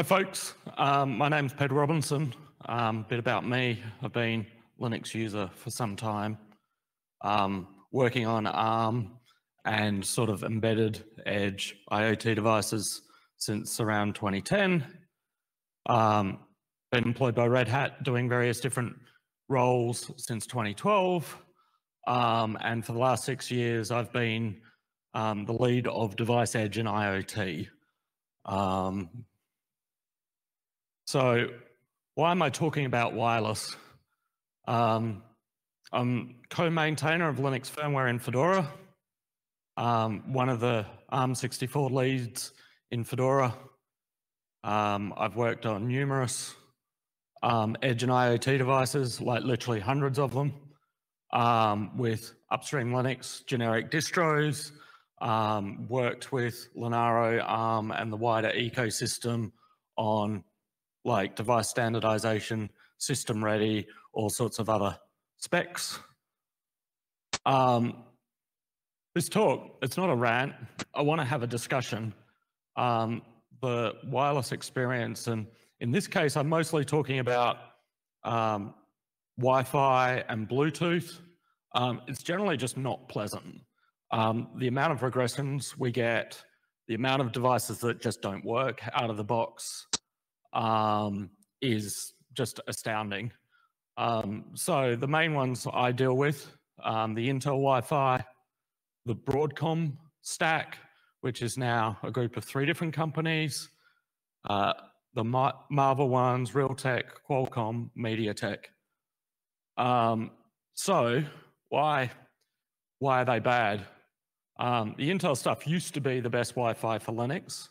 Hi, folks. Um, my name's Peter Robinson. Um, a bit about me. I've been Linux user for some time, um, working on ARM and sort of embedded edge IoT devices since around 2010. Um, been employed by Red Hat doing various different roles since 2012. Um, and for the last six years, I've been um, the lead of Device Edge and IoT. Um, so why am I talking about wireless? Um, I'm co-maintainer of Linux firmware in Fedora, um, one of the ARM64 leads in Fedora. Um, I've worked on numerous um, edge and IoT devices, like literally hundreds of them, um, with upstream Linux generic distros, um, worked with Linaro, ARM, and the wider ecosystem on like device standardization, system ready, all sorts of other specs. Um, this talk, it's not a rant. I want to have a discussion. Um, the wireless experience, and in this case, I'm mostly talking about um, Wi-Fi and Bluetooth. Um, it's generally just not pleasant. Um, the amount of regressions we get, the amount of devices that just don't work out of the box um, is just astounding. Um, so the main ones I deal with, um, the Intel Wi-Fi, the Broadcom stack, which is now a group of three different companies, uh, the Mar Marvell ones, Realtek, Qualcomm, MediaTek. Um, so why, why are they bad? Um, the Intel stuff used to be the best Wi-Fi for Linux.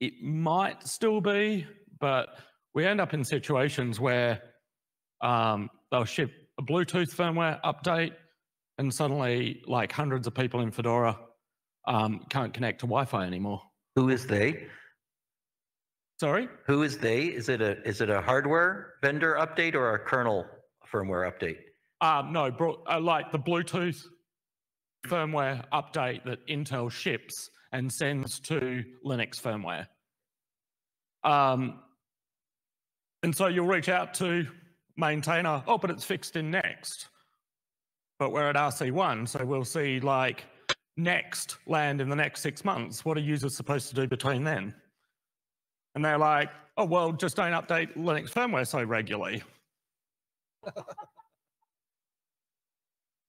It might still be, but we end up in situations where um, they'll ship a Bluetooth firmware update, and suddenly, like hundreds of people in Fedora um, can't connect to Wi-Fi anymore. Who is they? Sorry. Who is they? Is it a is it a hardware vendor update or a kernel firmware update? Um, no, bro, uh, like the Bluetooth firmware update that Intel ships and sends to Linux firmware. Um, and so you'll reach out to maintainer, oh, but it's fixed in next. But we're at RC1, so we'll see like next land in the next six months. What are users supposed to do between then? And they're like, oh, well, just don't update Linux firmware so regularly.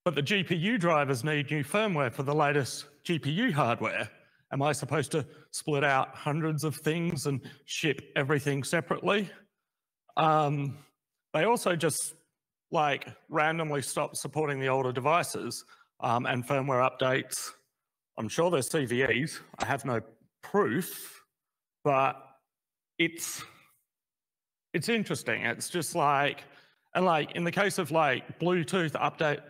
but the GPU drivers need new firmware for the latest GPU hardware. Am I supposed to split out hundreds of things and ship everything separately? Um, they also just like randomly stopped supporting the older devices um, and firmware updates. I'm sure there's CVEs. I have no proof, but it's it's interesting. It's just like and like in the case of like Bluetooth updates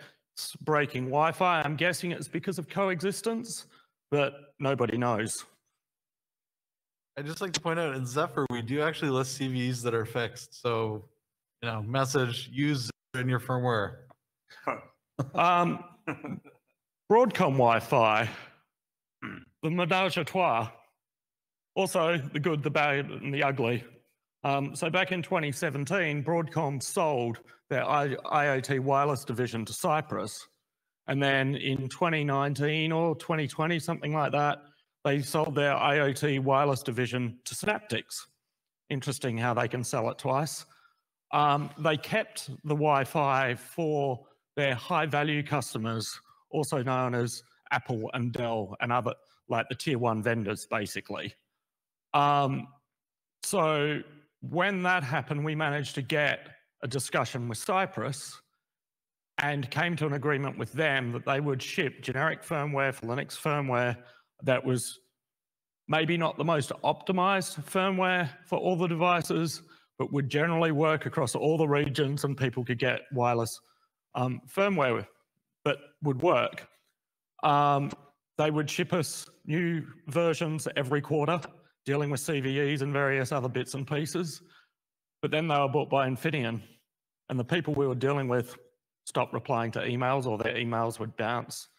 breaking Wi-Fi, I'm guessing it's because of coexistence, but nobody knows. I'd just like to point out in Zephyr, we do actually list CVEs that are fixed. So, you know, message use in your firmware. um, Broadcom Wi-Fi, the menage a trois, also the good, the bad, and the ugly. Um, so back in 2017, Broadcom sold their IoT wireless division to Cypress. And then in 2019 or 2020, something like that, they sold their IoT wireless division to Synaptics. Interesting how they can sell it twice. Um, they kept the Wi-Fi for their high-value customers, also known as Apple and Dell and other, like the tier one vendors, basically. Um, so when that happened, we managed to get a discussion with Cypress and came to an agreement with them that they would ship generic firmware for Linux firmware that was maybe not the most optimized firmware for all the devices, but would generally work across all the regions and people could get wireless um, firmware that would work. Um, they would ship us new versions every quarter, dealing with CVEs and various other bits and pieces. But then they were bought by Infineon, and the people we were dealing with stopped replying to emails or their emails would bounce.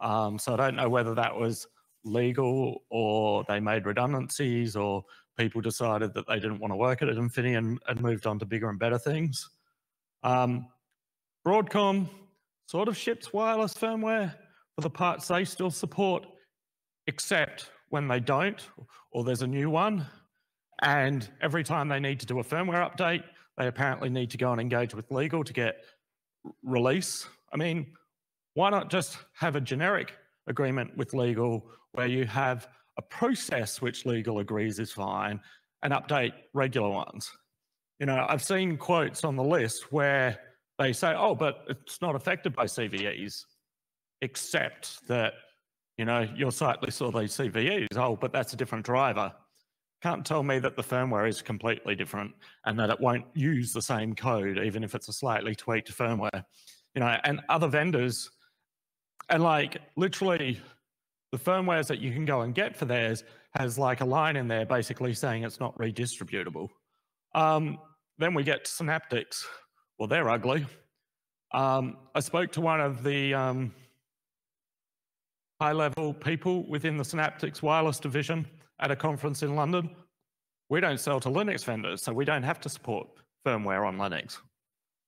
Um, so I don't know whether that was legal or they made redundancies or people decided that they didn't want to work at Infineon and, and moved on to bigger and better things. Um, Broadcom sort of ships wireless firmware for the parts they still support, except when they don't, or there's a new one. And every time they need to do a firmware update, they apparently need to go and engage with legal to get release. I mean, why not just have a generic agreement with legal where you have a process which legal agrees is fine and update regular ones? You know, I've seen quotes on the list where they say, oh, but it's not affected by CVEs, except that, you know, your site lists all these CVEs. Oh, but that's a different driver. Can't tell me that the firmware is completely different and that it won't use the same code, even if it's a slightly tweaked firmware. You know, and other vendors, and like literally the firmwares that you can go and get for theirs has like a line in there basically saying it's not redistributable. Um, then we get Synaptics. Well, they're ugly. Um, I spoke to one of the um, high level people within the Synaptics wireless division at a conference in London. We don't sell to Linux vendors, so we don't have to support firmware on Linux.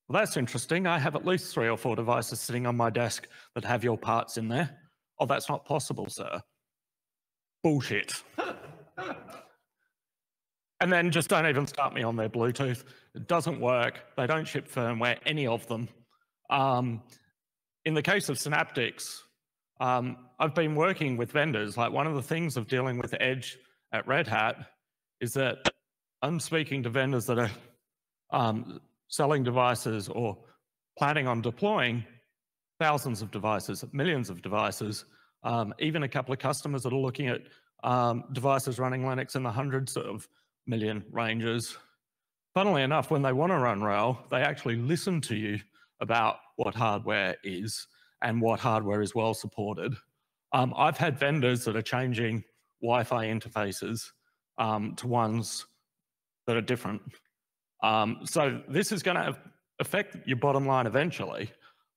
Well, that's interesting. I have at least three or four devices sitting on my desk that have your parts in there. Oh, that's not possible, sir. Bullshit. and then just don't even start me on their Bluetooth. It doesn't work. They don't ship firmware, any of them. Um, in the case of Synaptics, um, I've been working with vendors. Like one of the things of dealing with Edge at Red Hat is that I'm speaking to vendors that are um, selling devices or planning on deploying thousands of devices, millions of devices, um, even a couple of customers that are looking at um, devices running Linux in the hundreds of million ranges. Funnily enough, when they want to run RHEL, they actually listen to you about what hardware is and what hardware is well supported. Um, I've had vendors that are changing Wi-Fi interfaces um, to ones that are different. Um, so this is going to affect your bottom line eventually.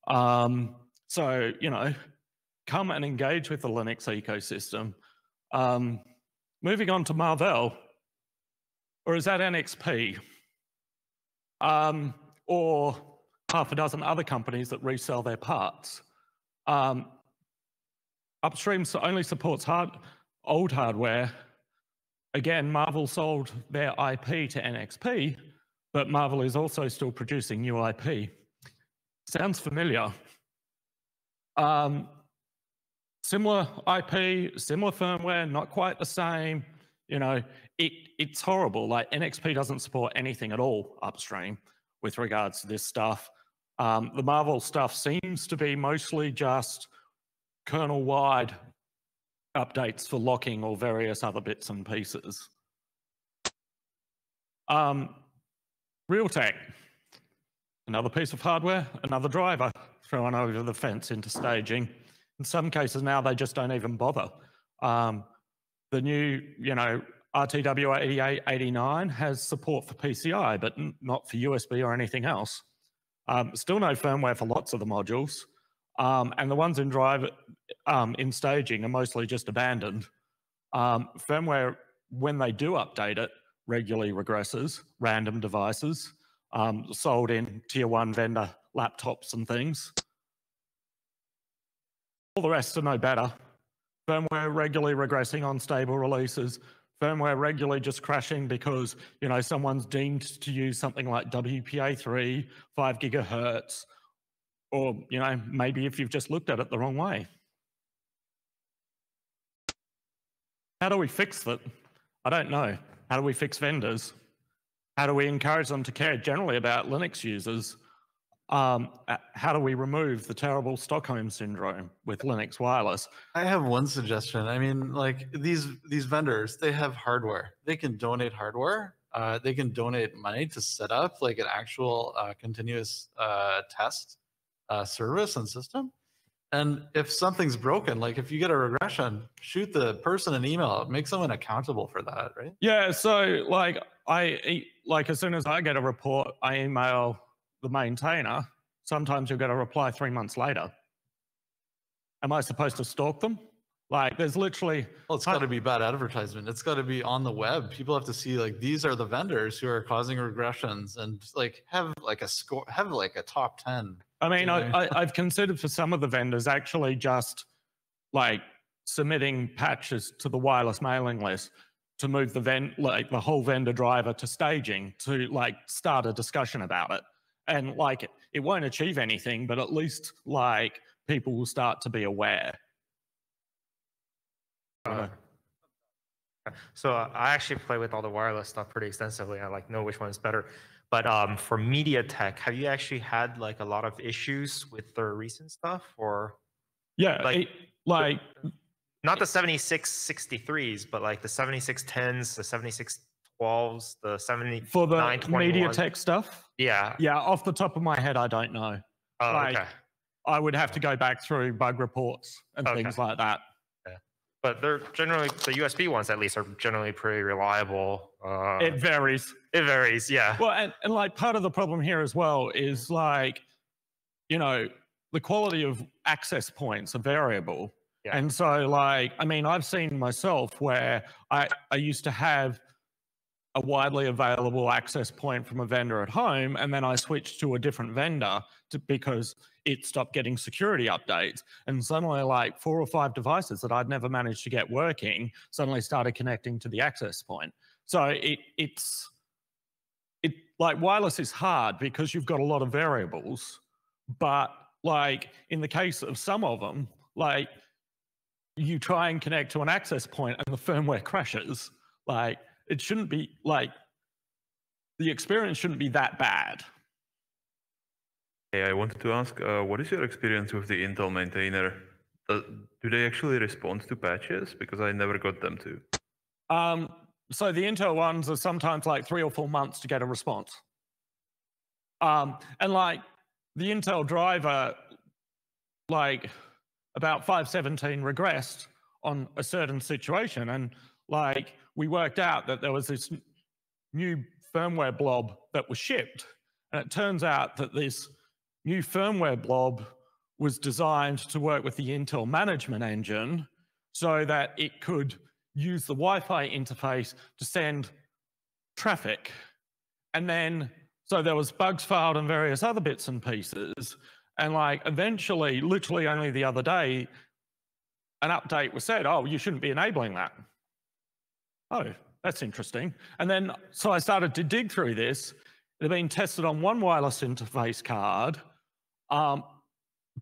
Um, so, you know, come and engage with the Linux ecosystem. Um, moving on to Marvell, or is that NXP? Um, or half a dozen other companies that resell their parts. Um, Upstream only supports hard, old hardware. Again, Marvell sold their IP to NXP, but Marvell is also still producing new IP. Sounds familiar. Um, similar IP, similar firmware, not quite the same. You know, it, it's horrible. Like NXP doesn't support anything at all upstream with regards to this stuff. Um, the Marvell stuff seems to be mostly just kernel wide updates for locking or various other bits and pieces. Um, Realtek, another piece of hardware, another driver thrown over the fence into staging. In some cases now they just don't even bother. Um, the new, you know, RTW8889 has support for PCI, but not for USB or anything else. Um, still no firmware for lots of the modules. Um, and the ones in drive um, in staging are mostly just abandoned. Um, firmware, when they do update it, regularly regresses, random devices, um, sold in tier one vendor laptops and things. All the rest are no better. Firmware regularly regressing on stable releases, firmware regularly just crashing because you know someone's deemed to use something like WPA3, 5 gigahertz, or, you know, maybe if you've just looked at it the wrong way. How do we fix that? I don't know. How do we fix vendors? How do we encourage them to care generally about Linux users? Um, how do we remove the terrible Stockholm syndrome with Linux wireless? I have one suggestion. I mean, like these these vendors, they have hardware. They can donate hardware. Uh, they can donate money to set up like an actual uh, continuous uh, test uh, service and system. And if something's broken, like if you get a regression, shoot the person an email, make someone accountable for that, right? Yeah. So like I like as soon as I get a report, I email the maintainer. Sometimes you'll get a reply three months later. Am I supposed to stalk them? Like there's literally Well, it's got to be bad advertisement. It's got to be on the web. People have to see like these are the vendors who are causing regressions and like have like a score, have like a top 10. I mean, I, I, I've considered for some of the vendors actually just like submitting patches to the wireless mailing list to move the vent, like the whole vendor driver to staging to like start a discussion about it. And like it, it won't achieve anything, but at least like people will start to be aware. Uh, So uh, I actually play with all the wireless stuff pretty extensively. I like know which one is better. But um, for tech, have you actually had like a lot of issues with their recent stuff, or Yeah, Like- it, like not the 7663s, but like the 7610s, the 7612s, the 70? for the 921. MediaTek stuff. Yeah. Yeah, off the top of my head, I don't know. Oh, like- okay. I would have to go back through bug reports and Okay. things like that. Yeah. But they're generally the USB ones, at least, are generally pretty reliable. Uh, It varies. it varies. Yeah. Well, and, and like part of the problem here as well is like, you know, the quality of access points are variable. Yeah. And so like, I mean, I've seen myself where I, I used to have a widely available access point from a vendor at home, and then I switched to a different vendor to, because it stopped getting security updates. And suddenly like four or five devices that I'd never managed to get working suddenly started connecting to the access point. So it it's it like wireless is hard because you've got a lot of variables but like in the case of some of them like you try and connect to an access point and the firmware crashes like it shouldn't be like the experience shouldn't be that bad Hey, I wanted to ask, uh, what is your experience with the Intel maintainer? Do, do they actually respond to patches? Because I never got them to. um so the intel ones are sometimes like three or four months to get a response um and like the intel driver like about 517 regressed on a certain situation. And like we worked out that there was this new firmware blob that was shipped. And it turns out that this new firmware blob was designed to work with the intel management engine so that it could use the wi-fi interface to send traffic. And then so there was bugs filed and various other bits and pieces and like eventually literally only the other day an update was said oh you shouldn't be enabling that. Oh that's interesting. And then so i started to dig through this. It had been tested on one wireless interface card um,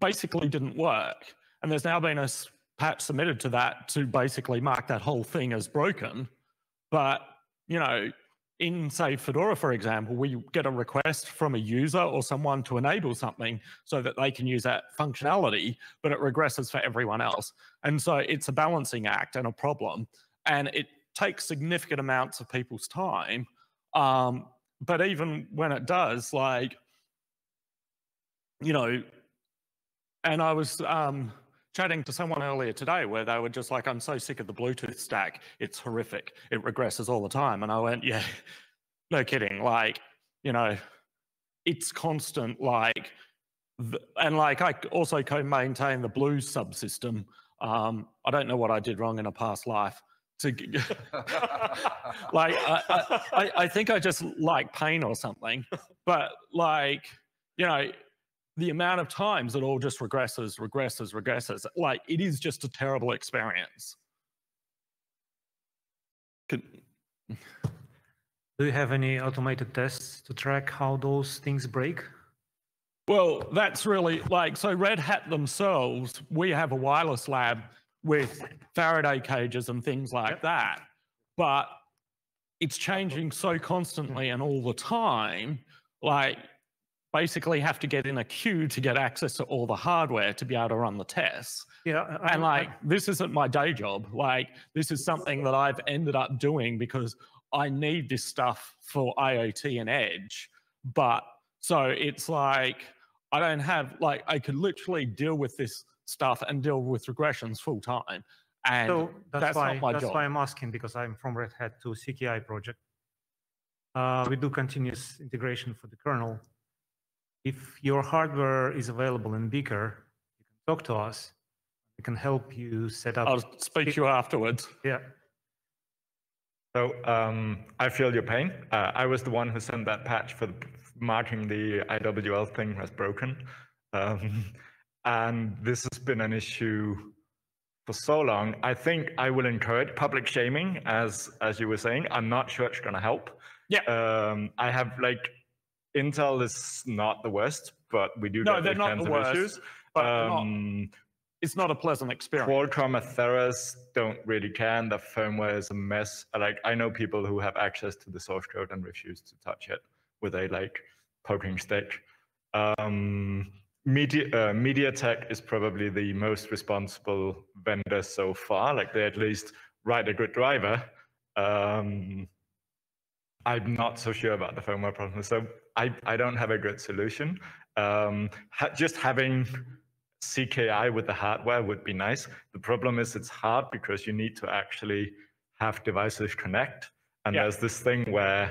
basically didn't work. And there's now been a patch submitted to that to basically mark that whole thing as broken. But you know in say Fedora, for example, we get a request from a user or someone to enable something so that they can use that functionality, but it regresses for everyone else. And so it's a balancing act and a problem. And it takes significant amounts of people's time. Um, but even when it does, like, you know, and I was um, chatting to someone earlier today where they were just like, I'm so sick of the Bluetooth stack. It's horrific. It regresses all the time. And I went, yeah, no kidding. Like, you know, it's constant. Like, and like I also co-maintain the blue subsystem. Um, I don't know what I did wrong in a past life. To like, I, I, I think I just like pain or something. But like, you know, the amount of times it all just regresses, regresses, regresses. Like it is just a terrible experience. Could- Do you have any automated tests to track how those things break? Well, that's really like so. Red Hat themselves, we have a wireless lab with Faraday cages and things like that, but it's changing so constantly and all the time. Like, basically, have to get in a queue to get access to all the hardware to be able to run the tests. Yeah, I- and I- like this isn't my day job like this is something that i've ended up doing because i need this stuff for iot and edge but so it's like i don't have like i could literally deal with this stuff and deal with regressions full time and so that's, that's why not my that's job. why I'm asking because I'm from Red Hat to CKI project. Uh, we do continuous integration for the kernel. If your hardware is available in Beaker, you can talk to us. We can help you set up. I'll speak to you afterwards. Yeah. So um, I feel your pain. Uh, I was the one who sent that patch for the, marking the IWL thing as broken. Um, and this has been an issue for so long. I think I will encourage public shaming, as as you were saying. I'm not sure it's going to help. Yeah. Um, I have like Intel is not the worst, but we do No, get they're not the of worst, issues. But not- Um, it's not a pleasant experience. Qualcomm Atheros don't really care. The firmware is a mess. Like I know people who have access to the source code and refuse to touch it with a like poking stick. Um, Media, uh, MediaTek is probably the most responsible vendor so far. Like they at least write a good driver. Um, I'm not so sure about the firmware problem. So I, I don't have a good solution. Um, ha- just having CKI with the hardware would be nice. The problem is it's hard because you need to actually have devices connect. And Yeah. there's this thing where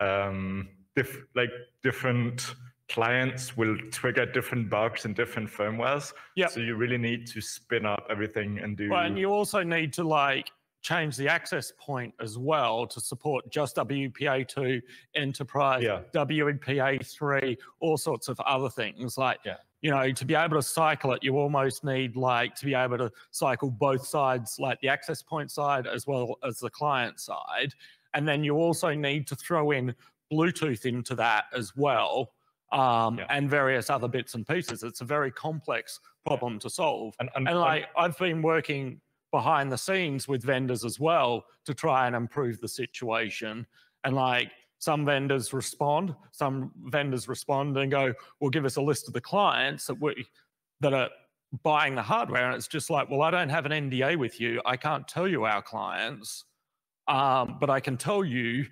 um, diff- like different clients will trigger different bugs in different firmwares. Yep. So you really need to spin up everything and do. Well, and you also need to like change the access point as well to support just WPA2, enterprise, Yeah. WPA3, all sorts of other things. Like, Yeah. you know, to be able to cycle it, you almost need like to be able to cycle both sides, like the access point side as well as the client side. And then you also need to throw in Bluetooth into that as well. Um, Yeah. and various other bits and pieces. It's a very complex problem to solve. and, and, And like I've been working behind the scenes with vendors as well to try and improve the situation. And like some vendors respond, some vendors respond and go, "Well, give us a list of the clients that we that are buying the hardware." And it's just like, "Well, I don't have an NDA with you. I can't tell you our clients, um, but I can tell you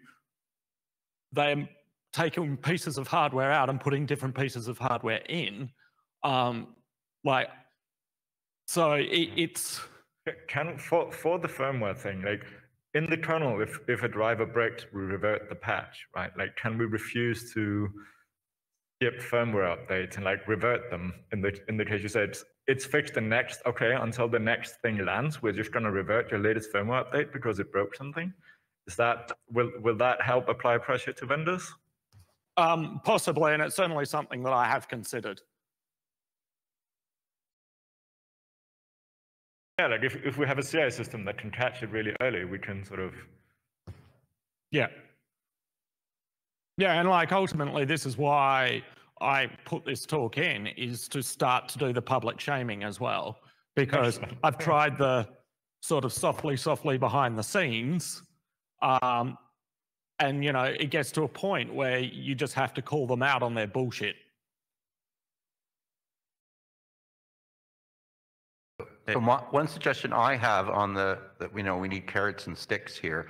they're taking pieces of hardware out and putting different pieces of hardware in." Um, like, so it, it's Can for for the firmware thing, like in the kernel, if if a driver breaks, we revert the patch, right? Like, can we refuse to skip firmware updates and like revert them? In the in the case you said it's fixed the next, okay, until the next thing lands, we're just gonna revert your latest firmware update because it broke something. Is that will will that help apply pressure to vendors? Um, possibly, and it's certainly something that I have considered. Yeah, like if if we have a CI system that can catch it really early, we can sort of Yeah. Yeah, and like ultimately, this is why I put this talk in is to start to do the public shaming as well, because I've tried the sort of softly, softly behind the scenes. Um, and, you know, it gets to a point where you just have to call them out on their bullshit. So my, one suggestion I have on the, that we know we need carrots and sticks here,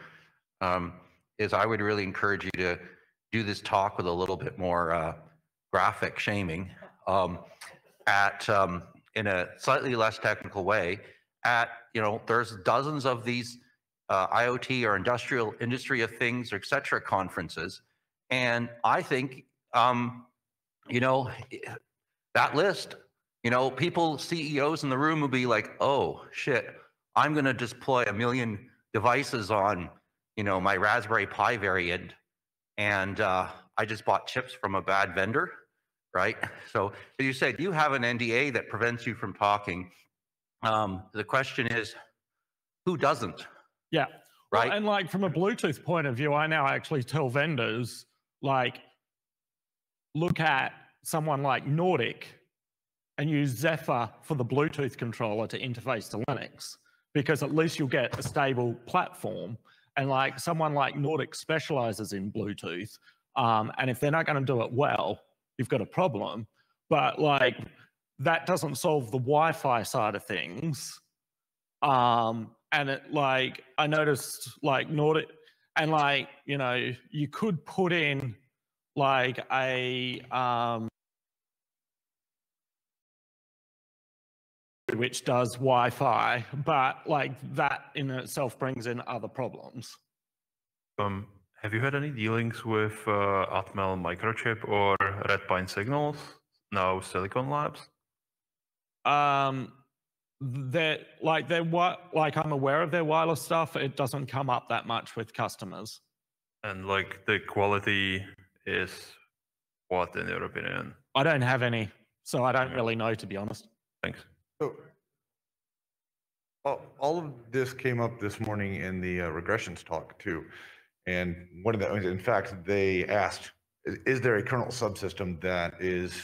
um, is I would really encourage you to do this talk with a little bit more, uh, graphic shaming, um, at, um, in a slightly less technical way at, you know, there's dozens of these, uh, IoT or industrial, industry of things, or et cetera, conferences. And I think, um, you know, that list, you know, people, CEOs in the room will be like, oh, shit, I'm going to deploy a million devices on, you know, my Raspberry Pi variant. And uh, I just bought chips from a bad vendor, right? So as you said, you have an NDA that prevents you from talking. Um, the question is, who doesn't, Yeah. Well, right? and like from a Bluetooth point of view, I now actually tell vendors like look at someone like Nordic and use Zephyr for the Bluetooth controller to interface to Linux because at least you'll get a stable platform. And like someone like Nordic specializes in Bluetooth. Um, and if they're not going to do it well, you've got a problem. But like that doesn't solve the Wi-Fi side of things. Um, and it like I noticed like Nordic and like you know you could put in like a um which does Wi-Fi, but like that in itself brings in other problems. Um, have you had any dealings with uh, Atmel Microchip or Redpine Signals, now Silicon Labs? Um, They're like they're what like I'm aware of their wireless stuff. It doesn't come up that much with customers. And like the quality is what in your opinion? I don't have any, so I don't Okay. really know to be honest. Thanks. So, all, all of this came up this morning in the uh, regressions talk too. And one of the, in fact, they asked, is there a kernel subsystem that is,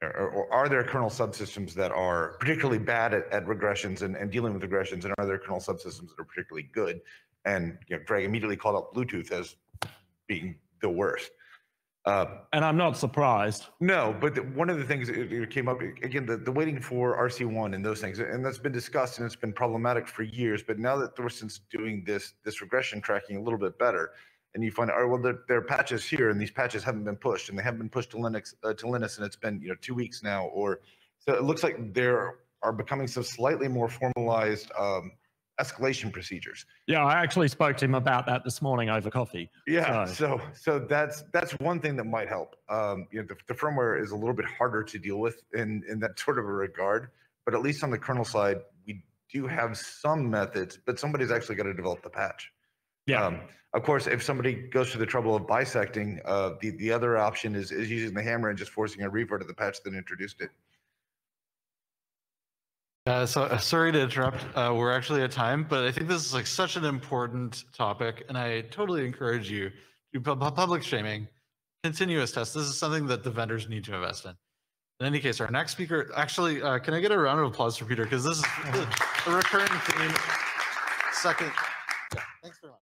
or, or are there kernel subsystems that are particularly bad at, at regressions and, and dealing with regressions? And are there kernel subsystems that are particularly good? And, you know, Greg immediately called out Bluetooth as being the worst. Uh, And I'm not surprised. no, but the- one of the things that came up, again, the, the waiting for RC1 and those things, and that's been discussed and it's been problematic for years. But now that Thorsten's doing this, this regression tracking a little bit better, and you find, oh, well, there, there are patches here and these patches haven't been pushed and they haven't been pushed to Linux, uh, to Linux and it's been, you know, two weeks now, or, so it looks like there are becoming some slightly more formalized um, escalation procedures. Yeah, I actually spoke to him about that this morning over coffee. Yeah, So- so so that's that's one thing that might help. Um, you know, the, the firmware is a little bit harder to deal with in in that sort of a regard, but at least on the kernel side, we do have some methods. But somebody's actually got to develop the patch. Yeah. Um, of course, if somebody goes to the trouble of bisecting, uh, the the other option is is using the hammer and just forcing a revert of the patch that introduced it. Uh, so uh, sorry to interrupt. Uh, we're actually at time, but I think this is like such an important topic, and I totally encourage you to pu- pu- public shaming, continuous tests. This is something that the vendors need to invest in. In any case, our next speaker, actually, uh, can I get a round of applause for Peter because this is a recurring theme. Second, yeah, thanks very much.